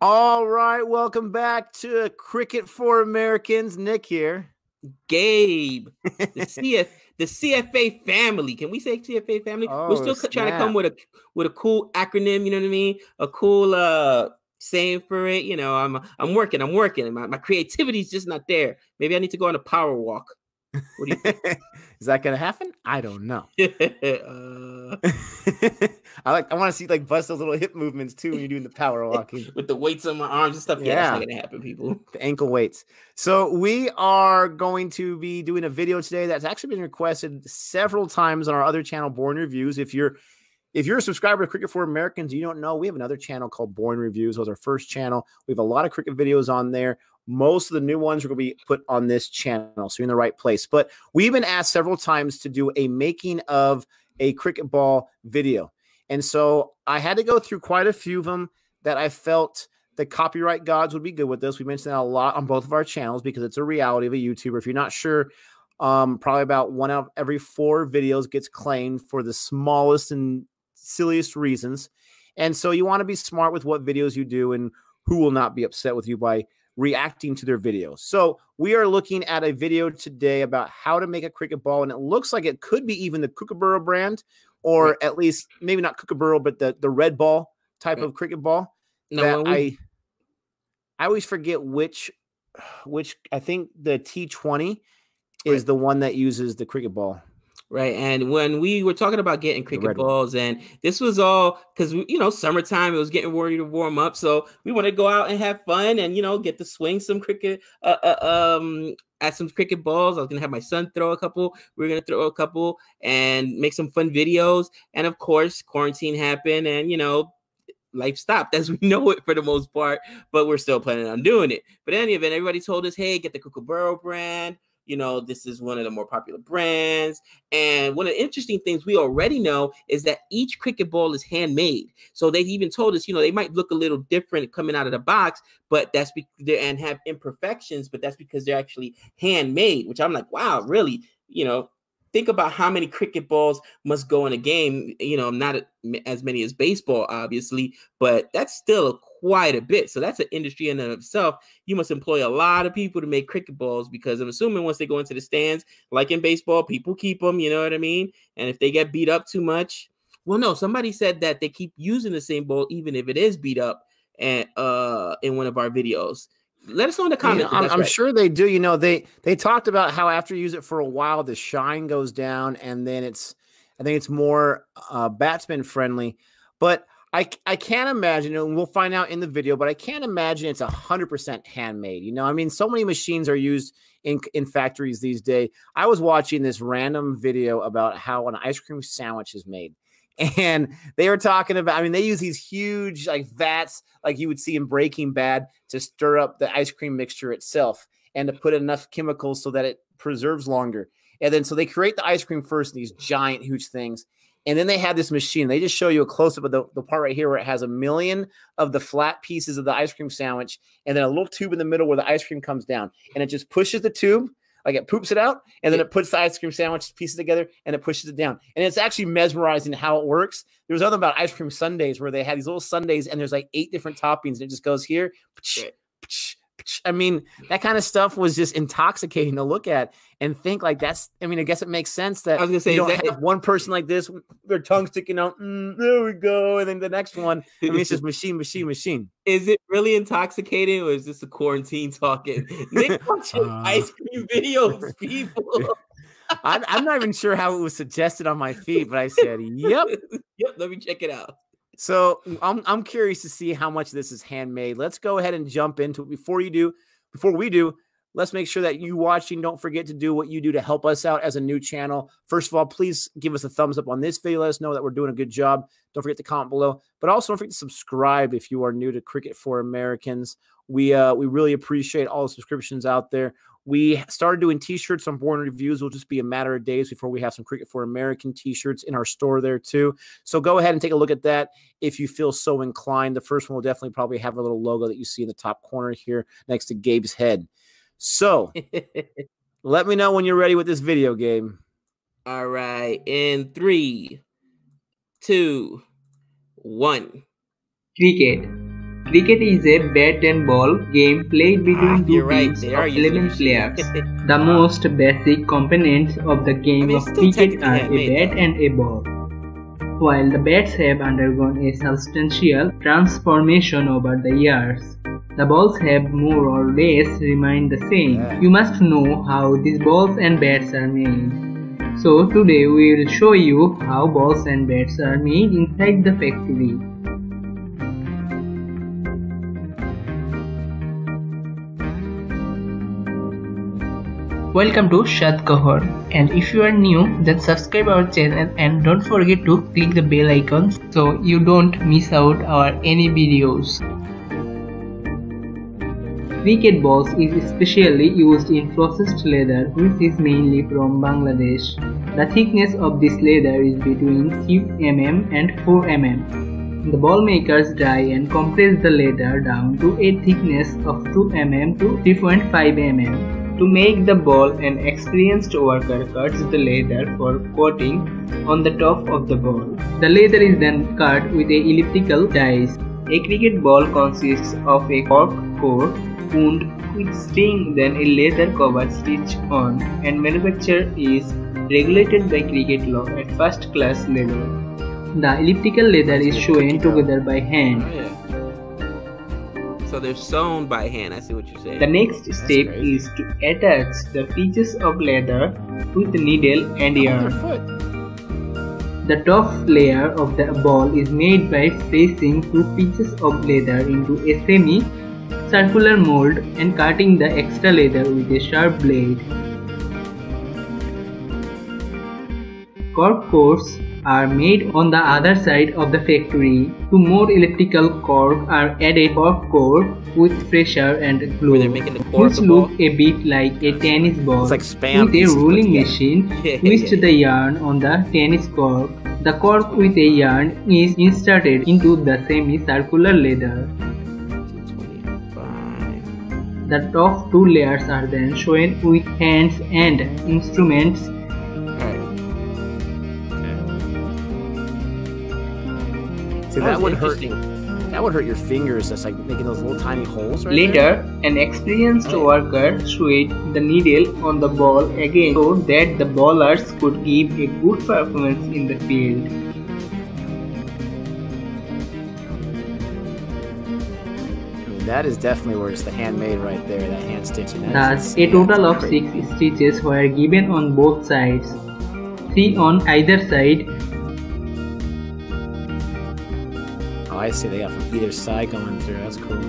All right, welcome back to Cricket for Americans. Nick here. Gabe, the CF, the CFA family. Can we say CFA family? Oh, We're still c- trying to come with a with a cool acronym. You know what I mean? A cool uh saying for it. You know, I'm I'm working. I'm working. My my creativity's just not there. Maybe I need to go on a power walk. What do you think? Is that gonna happen? I don't know. uh, I like. I want to see like bust those little hip movements too when you're doing the power walking, with the weights on my arms and stuff. Yeah, that's not gonna happen, people. the ankle weights. So we are going to be doing a video today that's actually been requested several times on our other channel, Boring Reviews. If you're if you're a subscriber to Cricket for Americans, you don't know we have another channel called Boring Reviews. It was our first channel. We have a lot of cricket videos on there. Most of the new ones are going to be put on this channel, so you're in the right place. But we've been asked several times to do a making of a cricket ball video, and so I had to go through quite a few of them that I felt the copyright gods would be good with this. We mentioned that a lot on both of our channels because it's a reality of a YouTuber. If you're not sure, um, probably about one out of every four videos gets claimed for the smallest and silliest reasons. And so you want to be smart with what videos you do and who will not be upset with you by reacting to their videos. So we are looking at a video today about how to make a cricket ball, and it looks like it could be even the Kookaburra brand, or at least maybe not Kookaburra, but the the red ball type Right. of cricket ball No, that we- I I always forget which which I think the T20 is Right. the one that uses the cricket ball. Right. And when we were talking about getting cricket balls, and this was all because, you know, summertime, it was getting ready to warm up. So we want to go out and have fun and, you know, get to swing some cricket, uh, uh, um, at some cricket balls. I was going to have my son throw a couple. We are going to throw a couple and make some fun videos. And of course, quarantine happened and, you know, life stopped as we know it for the most part, but we're still planning on doing it. But in any event, everybody told us, hey, get the Kookaburra brand. You know, this is one of the more popular brands. And one of the interesting things we already know is that each cricket ball is handmade. So they've even told us, you know, they might look a little different coming out of the box, but that's because and have imperfections, but that's because they're actually handmade, which I'm like, wow, really? You know, think about how many cricket balls must go in a game. You know, not as many as baseball, obviously, but that's still quite a bit. So that's an industry in and of itself. You must employ a lot of people to make cricket balls because I'm assuming once they go into the stands, like in baseball, people keep them. You know what I mean? And if they get beat up too much, well, no, somebody said that they keep using the same ball even if it is beat up, and uh, in one of our videos. Let us know in the comments. I'm, I'm right. sure they do. You know, they they talked about how after you use it for a while, the shine goes down, and then it's I think it's more uh, batsman friendly. But I I can't imagine, and we'll find out in the video. But I can't imagine it's hundred percent handmade. You know, I mean, so many machines are used in in factories these days. I was watching this random video about how an ice cream sandwich is made. And they were talking about, I mean, they use these huge like vats, like you would see in Breaking Bad, to stir up the ice cream mixture itself and to put enough chemicals so that it preserves longer. And then so they create the ice cream first, these giant, huge things. And then they have this machine. They just show you a close up of the, the part right here where it has a million of the flat pieces of the ice cream sandwich and then a little tube in the middle where the ice cream comes down. And it just pushes the tube, like it poops it out, and then it puts the ice cream sandwich pieces together and it pushes it down. And it's actually mesmerizing how it works. There was other about ice cream sundays where they had these little sundays and there's like eight different toppings and it just goes here. Right. I mean, that kind of stuff was just intoxicating to look at and think like that's. I mean, I guess it makes sense that I was gonna say, you don't that- have one person like this, their tongue sticking out. "Mm, there we go, and then the next one. I mean, it's just machine, machine, machine. is it really intoxicating or is this a quarantine talking? Nick watching Uh. ice cream videos, people. I'm, I'm not even sure how it was suggested on my feed, but I said, "Yep." yep, let me check it out. So I'm I'm curious to see how much this is handmade. Let's go ahead and jump into it. Before you do, before we do, let's make sure that you watching don't forget to do what you do to help us out as a new channel. First of all, please give us a thumbs up on this video. Let us know that we're doing a good job. Don't forget to comment below, but also don't forget to subscribe if you are new to Cricket for Americans. We uh we really appreciate all the subscriptions out there. We started doing t-shirts on Boring Reviews. It'll just be a matter of days before we have some Cricket for American t-shirts in our store there too. So go ahead and take a look at that if you feel so inclined. The first one will definitely probably have a little logo that you see in the top corner here next to Gabe's head. So let me know when you're ready with this video game. All right, in three, two, one. Cricket. Cricket is a bat and ball game played between Ah, two right, teams of are 11 machines. players. The most basic components of the game I mean, of cricket are a bat and a ball. While the bats have undergone a substantial transformation over the years, the balls have more or less remained the same. Yeah. You must know how these balls and bats are made. So today we will show you how balls and bats are made inside the factory. Welcome to Shad Kahor and if you are new then subscribe our channel and don't forget to click the bell icon so you don't miss out our any videos. Cricket balls is especially used in processed leather which is mainly from Bangladesh. The thickness of this leather is between 6 mm and 4 mm. The ball makers dry and compress the leather down to a thickness of 2 mm to 3.5 mm. To make the ball, an experienced worker cuts the leather for coating on the top of the ball. The leather is then cut with a elliptical dies. A cricket ball consists of a cork core wound with string then a leather cover stitch on and manufacture is regulated by cricket law at first class level. The elliptical leather is sewn together by hand. Oh, Yeah. So they're sewn by hand. I see what you're saying. The next step crazy. is to attach the pieces of leather to the needle and Their yarn. foot. The top layer of the ball is made by placing two pieces of leather into a semi circular mold and cutting the extra leather with a sharp blade. Cork cores are made on the other side of the factory. Two more elliptical cork are added cork core with pressure and glue, Where they're making the cork which look ball? a bit like a tennis ball It's like spam with a rolling machine twist the yarn on the tennis cork. The cork with a yarn is inserted into the semi-circular leather. The top two layers are then shown with hands and instruments. See, That that would hurt. That would hurt your fingers. That's like making those little tiny holes right Later, an experienced Oh. worker sewed the needle on the ball again so that the bowlers could give a good performance in the field. That is definitely where it's the handmade right there. That hand stitching. That Thus, a total of six stitches were given on both sides, three on either side. Oh, I see. They got from either side going through. That's cool.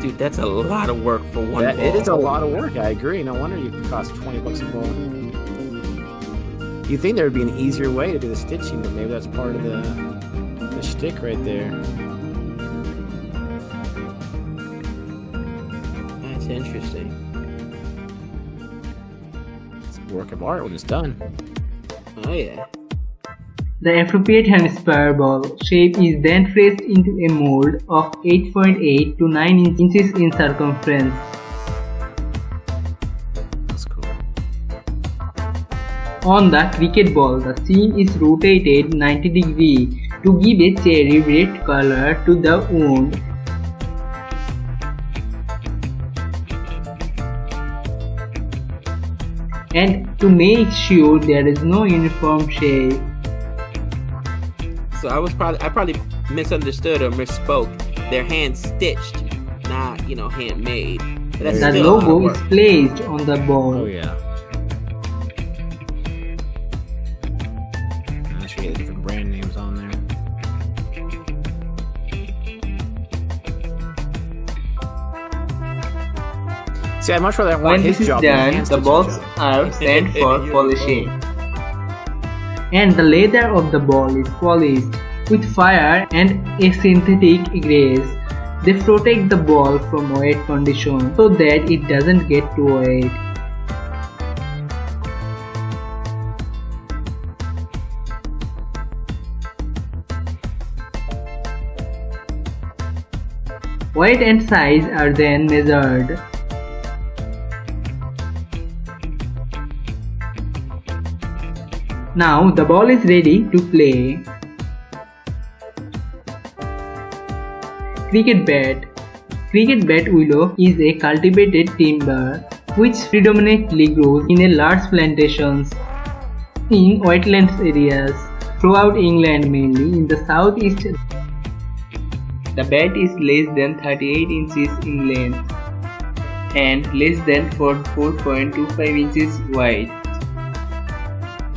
Dude, that's a lot of work for one That, ball. it is a lot of work. I agree. No wonder you cost twenty bucks a ball. You think there would be an easier way to do the stitching, but maybe that's part of the the shtick right there. That's interesting. It's a work of art when it's done. Oh yeah. The appropriate handspire ball shape is then pressed into a mold of 8.8 to 9 inches in circumference. Cool. On the cricket ball, the seam is rotated 90 degree to give a cherry red color to the wound. And to make sure there is no uniform shape, So I was probably I probably misunderstood or misspoke. They're hand stitched, not you know handmade. But that's the a logo is placed on the ball. Oh yeah. I'm sure you get different brand names on there. See, I'd much rather want When his this is job than done, hand the stitching balls job. are sent for polishing. And the leather of the ball is polished with fire and a synthetic grease. They protect the ball from wet conditions so that it doesn't get too wet. Weight and size are then measured. Now the ball is ready to play. Cricket bat. Cricket bat willow is a cultivated timber which predominantly grows in a large plantations in wetlands areas throughout England mainly in the southeast. The bat is less than 38 inches in length and less than 4.25 inches wide.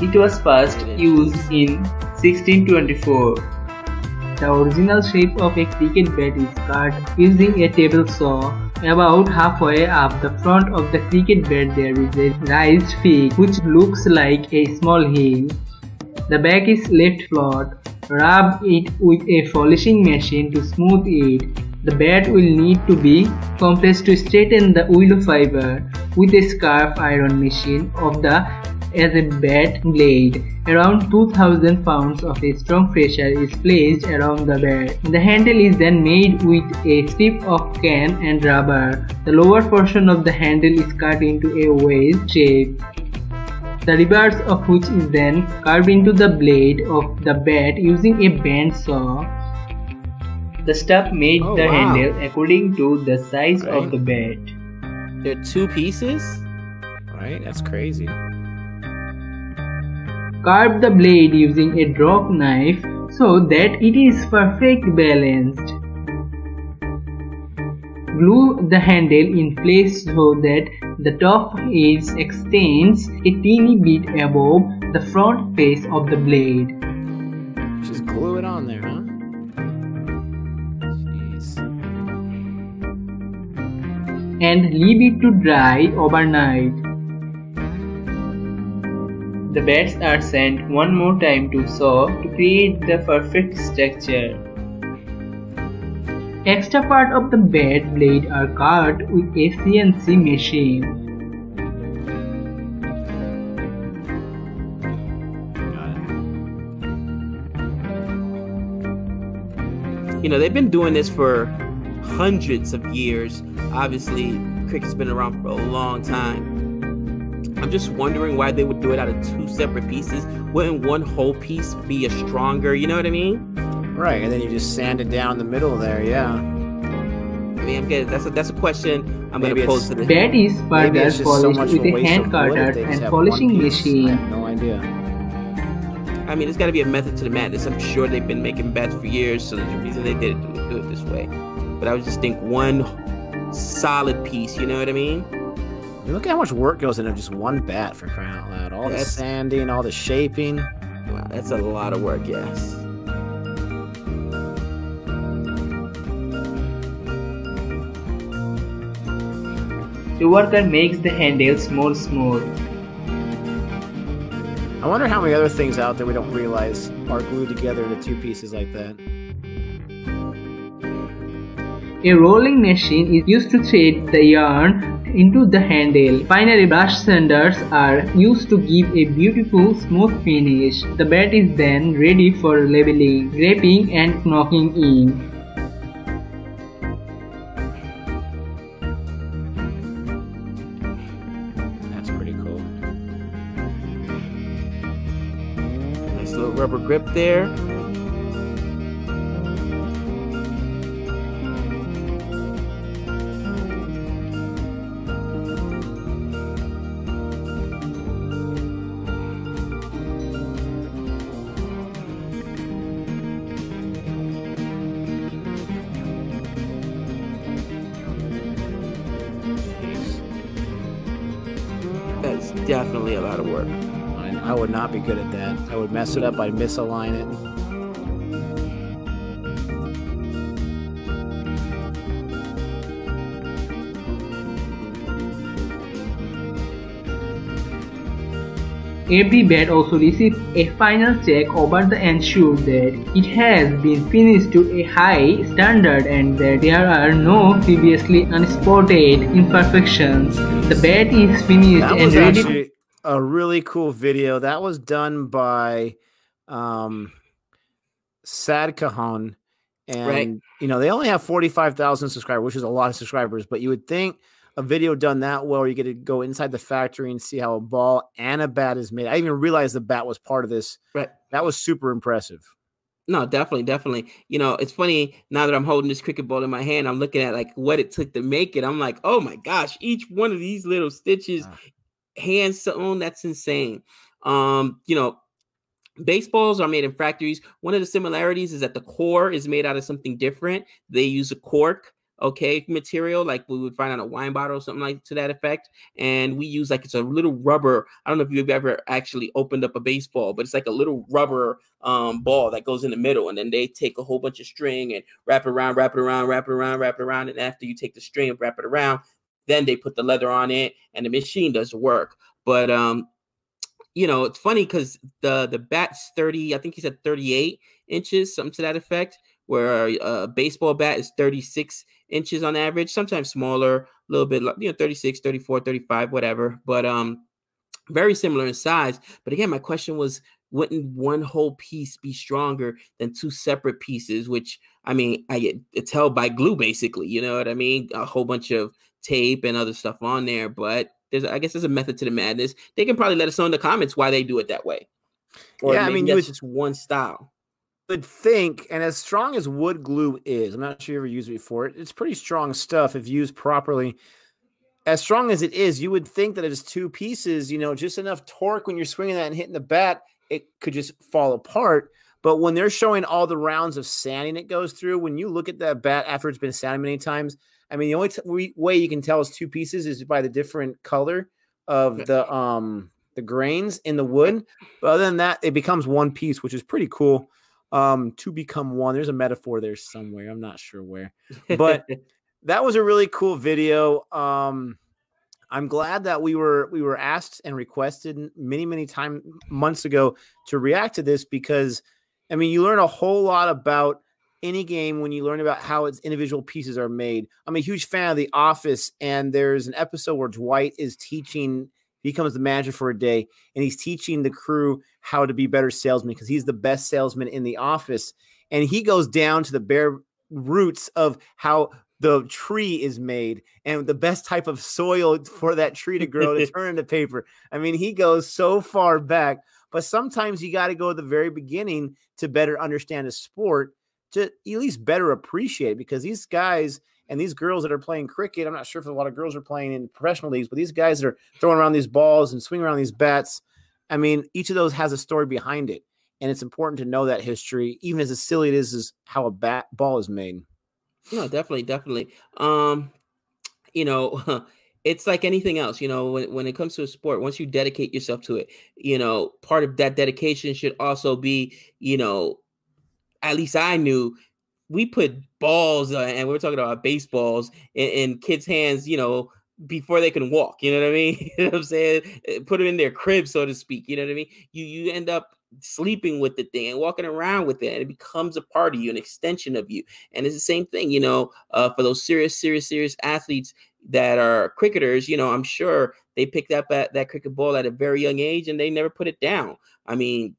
It was first used in 1624. The original shape of a cricket bat is cut using a table saw. About halfway up the front of the cricket bat there is a raised peak which looks like a small hill. The back is left flat. Rub it with a polishing machine to smooth it. The bat will need to be compressed to straighten the willow fiber with a scarf iron machine of the as a bat blade. Around 2000 pounds of a strong pressure is placed around the bat. The handle is then made with a strip of cane and rubber. The lower portion of the handle is cut into a wedge shape. The reverse of which is then carved into the blade of the bat using a band saw. The stub made Oh, the wow. handle according to the size Right. of the bat. They're two pieces. Right? That's crazy. Carve the blade using a drop knife so that it is perfect balanced. Glue the handle in place so that the top edge extends a teeny bit above the front face of the blade. Just glue it on there, huh? Jeez. and leave it to dry overnight. The beds are sent one more time to saw to create the perfect structure. Extra part of the bed blade are cut with a CNC machine. You know, they've been doing this for hundreds of years. Obviously, cricket's been around for a long time. I'm just wondering why they would do it out of two separate pieces. Wouldn't one whole piece be a stronger? You know what I mean? Right, and then you just sand it down the middle there, yeah. I mean, I'm getting, that's a that's a question I'm Maybe gonna pose it's- to the Bat is further it's just so polished much with a a hand of cutter and polishing piece. I machine. have no idea. I mean, there's got to be a method to the madness. I'm sure they've been making bats for years, so there's a reason they did it do, do it this way. But I would just think one solid piece. You know what I mean? You look at how much work goes into just one bat for crying out loud. All the That's- sanding, all the shaping. Wow, that's a lot of work. Yes. The worker makes the handles more smooth. I wonder how many other things out there we don't realize are glued together into two pieces like that. A rolling machine is used to thread the yarn into the handle. Finally, brush sanders are used to give a beautiful smooth finish. The bat is then ready for leveling, draping and knocking in. That's pretty cool. Nice little rubber grip there. Definitely a lot of work. I, I would not be good at that. I would mess it up. I'd misalign it. Every bed also receives a final check over the ensure that it has been finished to a high standard and that there are no previously unspotted imperfections. The bed is finished That and ready actually a really cool video. That was done by um, Sad Cajon. And, Right. you know, they only have 45,000 subscribers, which is a lot of subscribers, but you would think a video done that well, you get to go inside the factory and see how a ball and a bat is made. I even realized the bat was part of this. Right. That was super impressive. No, definitely, definitely. You know, it's funny now that I'm holding this cricket ball in my hand, I'm looking at like what it took to make it. I'm like, oh my gosh, each one of these little stitches, Ah. Hand sewn, that's insane. Um, you know, baseballs are made in factories. One of the similarities is that the core is made out of something different. They use a cork, okay, material like we would find on a wine bottle or something like to that effect. And we use like it's a little rubber. I don't know if you've ever actually opened up a baseball, but it's like a little rubber um, ball that goes in the middle, and then they take a whole bunch of string and wrap it around, wrap it around, wrap it around, wrap it around. And after you take the string and wrap it around, then they put the leather on it, and the machine does work. But um, you know, it's funny because the the bat's 30, I think he said 38 inches, something to that effect, where a baseball bat is 36 inches on average, sometimes smaller, a little bit, you know, 36, 34, 35, whatever. But um, very similar in size. But again, my question was, wouldn't one whole piece be stronger than two separate pieces? Which I mean, I get it's held by glue, basically. You know what I mean? A whole bunch of tape and other stuff on there, but there's I guess there's a method to the madness. They can probably let us know in the comments why they do it that way. Or Yeah, I mean, that's would- just one style. would think, and as strong as wood glue is, I'm not sure you ever used it before. It's pretty strong stuff if used properly. As strong as it is, you would think that if it's two pieces, you know, just enough torque when you're swinging that and hitting the bat, it could just fall apart. But when they're showing all the rounds of sanding it goes through, when you look at that bat after it's been sanded many times, I mean, the only t- way you can tell it's two pieces is by the different color of the um the grains in the wood. But other than that, it becomes one piece, which is pretty cool. Um to become one there's a metaphor there somewhere i'm not sure where. But- that was a really cool video. Um i'm glad that we were we were asked and requested many many time months ago to react to this because i mean you learn a whole lot about any game when you learn about how its individual pieces are made i'm a huge fan of the office and there's an episode where dwight is teaching he becomes the manager for a day and he's teaching the crew how to be better salesmen because he's the best salesman in the office. And he goes down to the bare roots of how the tree is made and the best type of soil for that tree to grow to turn into paper. I mean, he goes so far back, but sometimes you got to go to the very beginning to better understand a sport to at least better appreciate it because these guys and these girls that are playing cricket, I'm not sure if a lot of girls are playing in professional leagues, but these guys that are throwing around these balls and swinging around these bats. I mean, each of those has a story behind it. And it's important to know that history, even as silly it is, is how a bat ball is made. No, definitely, definitely. Um, you know, it's like anything else, you know, when, when it comes to a sport, once you dedicate yourself to it, you know, part of that dedication should also be, you know, at least I knew we put balls uh, and we we're talking about baseballs in, in kids' hands, you know, before they can walk. You know what I mean? you know what I'm saying? Uh, Put them in their crib, so to speak. You know what I mean? You you end up sleeping with the thing and walking around with it, and it becomes a part of you, an extension of you. And it's the same thing, you know, uh, for those serious, serious, serious athletes that are cricketers. You know, I'm sure they picked up at that cricket ball at a very young age and they never put it down. I mean,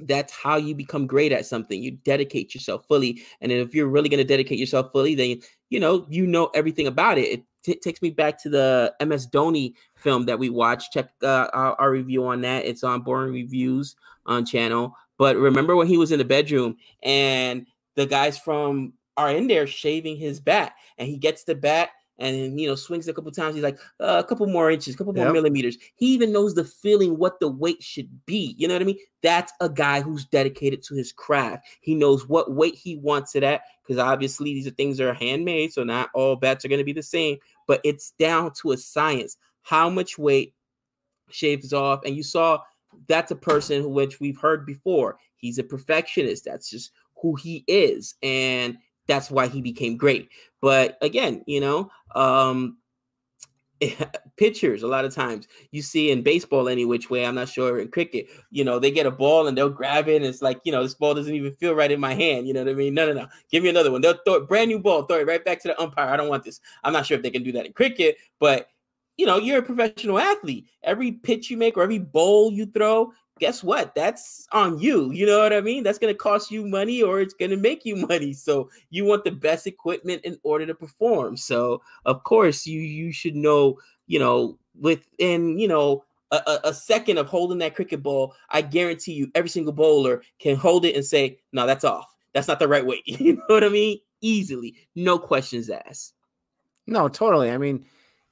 that's how you become great at something. You dedicate yourself fully. And if you're really going to dedicate yourself fully, then you know you know everything about it. It t- takes me back to the MS Dhoni film that we watched. Check uh, our, our review on that. It's on Boring Reviews on channel. But remember when he was in the bedroom and the guys from are in there shaving his bat, and he gets the bat and you know swings a couple times. He's like uh, a couple more inches, a couple more Yep. millimeters. He even knows the feeling, what the weight should be. You know what I mean? That's a guy who's dedicated to his craft. He knows what weight he wants it at because obviously these are things that are handmade, so not all bats are going to be the same. But it's down to a science. How much weight shaves off, and you saw that's a person which we've heard before. He's a perfectionist. That's just who he is, and that's why he became great. But again, you know, um, pitchers a lot of times you see in baseball any which way i'm not sure in cricket you know they get a ball and they'll grab it and it's like you know this ball doesn't even feel right in my hand you know what i mean? No no no give me another one. They'll throw it brand new ball throw it right back to the umpire i don't want this. I'm not sure if they can do that in cricket but you know you're a professional athlete. Every pitch you make or every bowl you throw guess what that's on you you know what i mean that's going to cost you money or it's going to make you money so you want the best equipment in order to perform so of course you you should know you know within you know a, a, second of holding that cricket ball, I guarantee you, every single bowler can hold it and say, "No, that's off. That's not the right way." You know what I mean? Easily, no questions asked. No, totally. I mean,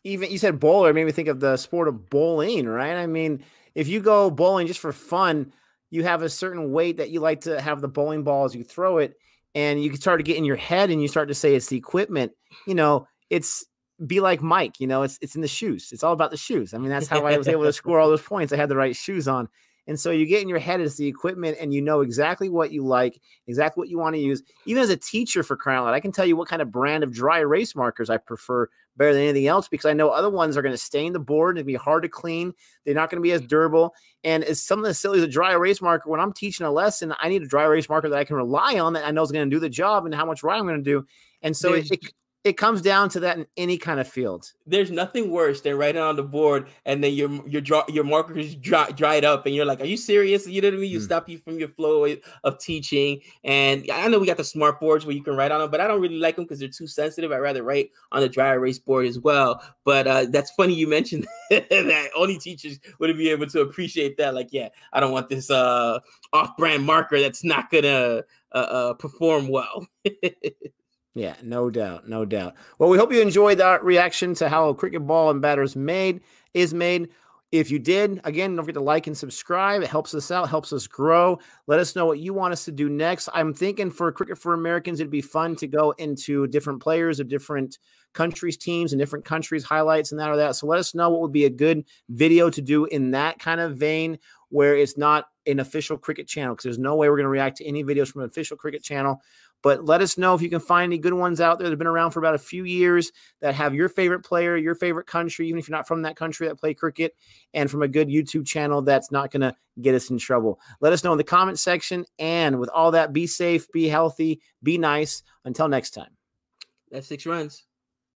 even you said bowler, made me think of the sport of bowling, right? I mean, if you go bowling just for fun, you have a certain weight that you like to have the bowling ball as you throw it, and you can start to get in your head and you start to say it's the equipment. You know, it's be like Mike. You know, it's it's in the shoes. It's all about the shoes. I mean, that's how I was able to score all those points. I had the right shoes on. And so you get in your head as the equipment and you know exactly what you like, exactly what you want to use. Even as a teacher for crying out I can tell you what kind of brand of dry erase markers I prefer better than anything else because I know other ones are going to stain the board and be hard to clean. They're not going to be as durable. And as something as silly as a dry erase marker, when I'm teaching a lesson, I need a dry erase marker that I can rely on that I know is going to do the job and how much right I'm going to do. And so it, it, it comes down to that in any kind of field. There's nothing worse than writing on the board and then your your draw your markers dry, dried up and you're like, "Are you serious?" You know what I mean? You mm. stop you from your flow of teaching. And I know we got the smart boards where you can write on them, but I don't really like them because they're too sensitive. I'd rather write on the dry erase board as well. But uh, that's funny you mentioned that only teachers would be able to appreciate that. Like, yeah, I don't want this uh, off-brand marker that's not gonna uh, uh perform well. Yeah, no doubt, no doubt. Well, we hope you enjoyed that reaction to how a cricket ball and batters made is made. If you did, again, don't forget to like and subscribe. It helps us out, helps us grow. Let us know what you want us to do next. I'm thinking for Cricket for Americans, it'd be fun to go into different players of different countries' teams and different countries' highlights and that or that. So let us know what would be a good video to do in that kind of vein where it's not an official cricket channel because there's no way we're going to react to any videos from an official cricket channel. But let us know if you can find any good ones out there that have been around for about a few years that have your favorite player, your favorite country, even if you're not from that country that play cricket, and from a good YouTube channel that's not going to get us in trouble. Let us know in the comment section. And with all that, be safe, be healthy, be nice. Until next time. That's six runs.